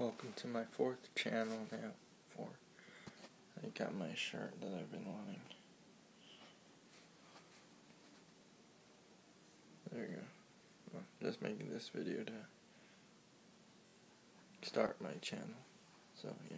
Welcome to my fourth channel now. Four. I got my shirt that I've been wanting. There you go. Well, just making this video to start my channel. So yeah.